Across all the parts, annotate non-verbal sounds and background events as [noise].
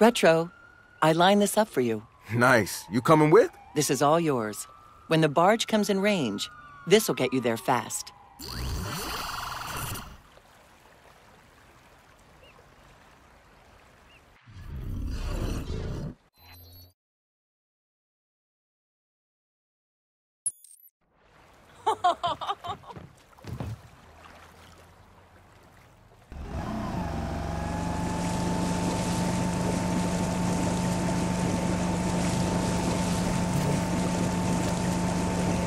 Retro, I lined this up for you. Nice. You coming with? This is all yours. When the barge comes in range, this will get you there fast.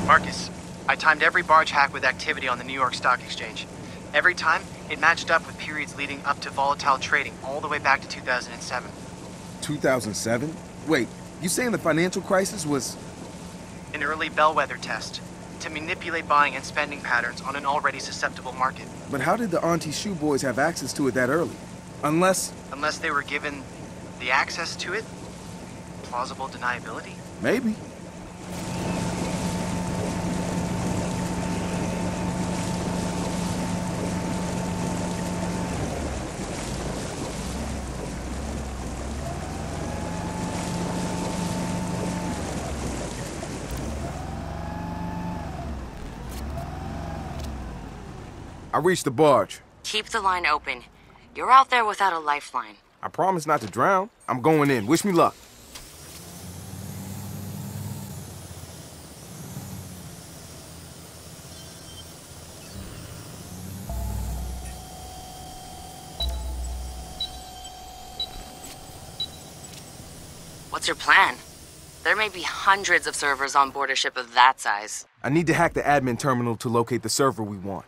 Marcus, I timed every barge hack with activity on the New York Stock Exchange. Every time, it matched up with periods leading up to volatile trading all the way back to 2007. 2007? Wait, you saying the financial crisis was... An early bellwether test to manipulate buying and spending patterns on an already susceptible market. But how did the Auntie Shu Boys have access to it that early? Unless... Unless they were given the access to it? Plausible deniability? Maybe. I reached the barge. Keep the line open. You're out there without a lifeline. I promise not to drown. I'm going in. Wish me luck. What's your plan? There may be hundreds of servers on board a ship of that size. I need to hack the admin terminal to locate the server we want.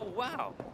Oh, wow.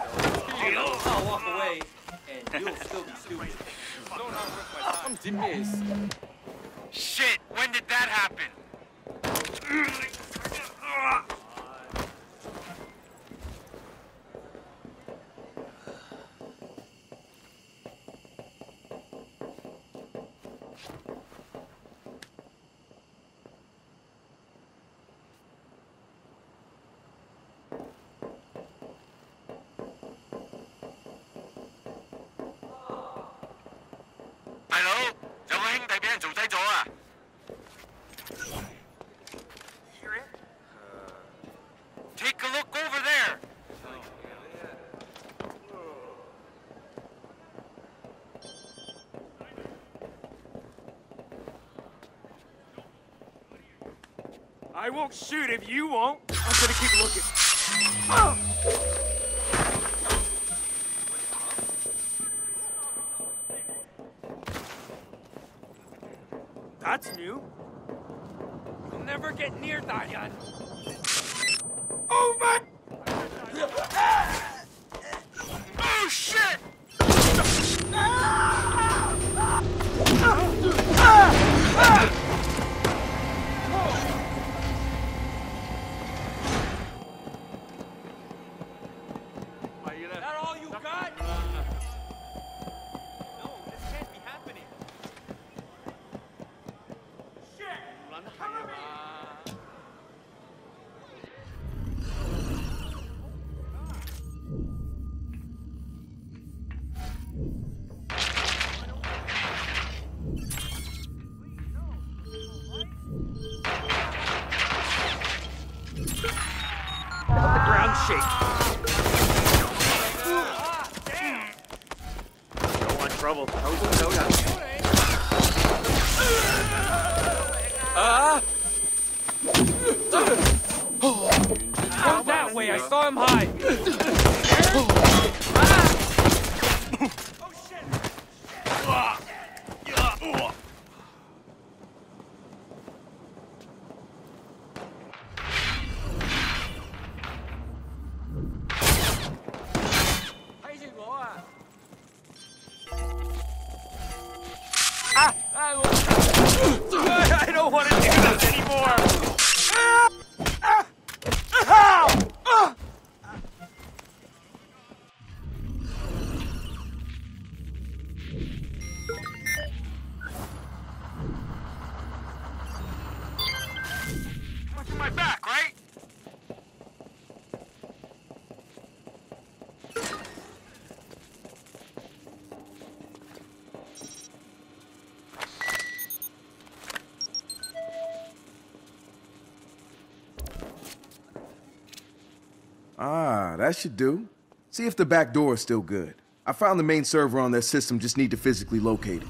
I'll walk away, and you'll still be stupid. I'm dismissed. Shit, when did that happen? Take a look over there. I won't shoot if you won't. I'm gonna keep looking. That's new. You'll never get near Dayan. Oh my! Oh shit! That Don't want trouble. Go that way. I saw him hide. [laughs] Ah, that should do. See if the back door is still good. I found the main server on that system, just need to physically locate it.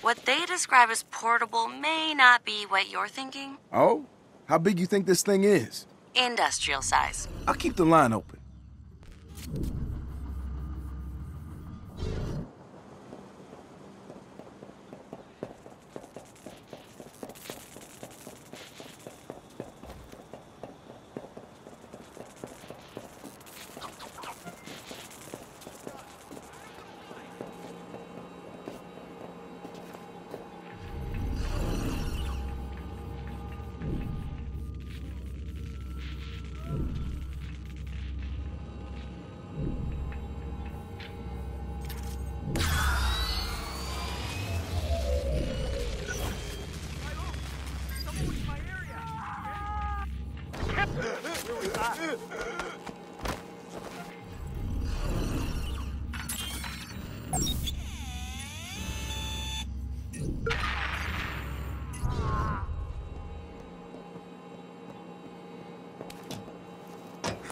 What they describe as portable may not be what you're thinking. Oh? How big you think this thing is? Industrial size. I'll keep the line open.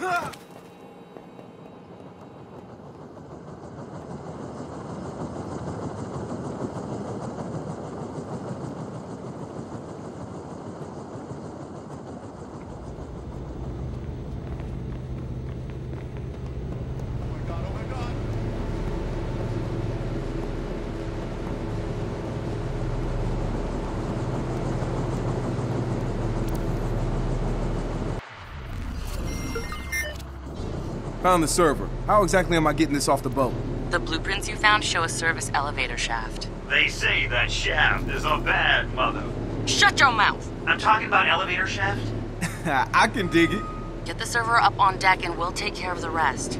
Ah! Found the server. How exactly am I getting this off the boat? The blueprints you found show a service elevator shaft. They say that shaft is a bad mother. Shut your mouth! I'm talking about elevator shaft. [laughs] I can dig it. Get the server up on deck and we'll take care of the rest.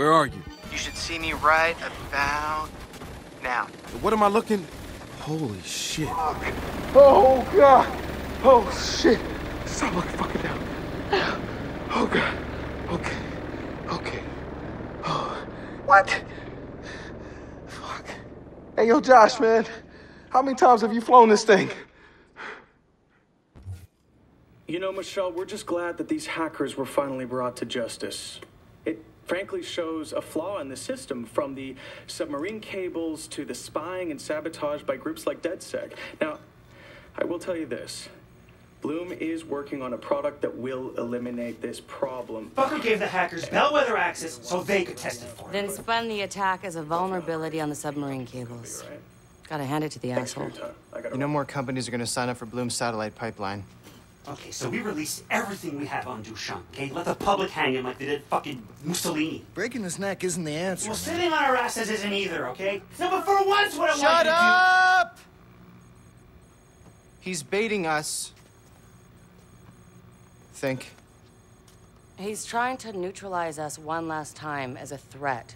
Where are you? You should see me right about Now. What am I looking? Holy shit. Oh, God. Oh, shit. Stop looking fucking down. Oh, God. Okay. Okay. Oh. What? Fuck. Hey, yo, Josh, man. How many times have you flown this thing? You know, Michelle, we're just glad that these hackers were finally brought to justice. It frankly shows a flaw in the system from the submarine cables to the spying and sabotage by groups like DedSec. Now, I will tell you this Blume is working on a product that will eliminate this problem. Fucker gave the hackers bellwether access so they could test it for him. Then spun the attack as a vulnerability on the submarine cables. Right? Gotta hand it to the Thanks asshole. your time. I gotta You know more companies are gonna sign up for Blume's satellite pipeline. Okay, so we release everything we have on Dušan, okay? Let the public hang him like they did fucking Mussolini. Breaking his neck isn't the answer. Well, sitting on our asses isn't either, okay? No, but for once, what I Shut wanted to up! He's baiting us. Think. He's trying to neutralize us one last time as a threat.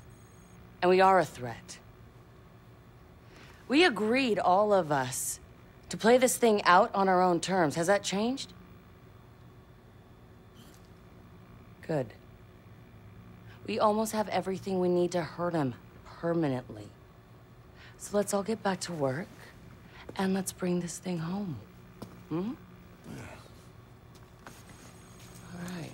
And we are a threat. We agreed, all of us, to play this thing out on our own terms. Has that changed? Good. We almost have everything we need to hurt him permanently. So let's all get back to work and let's bring this thing home. Hmm? Yeah. All right.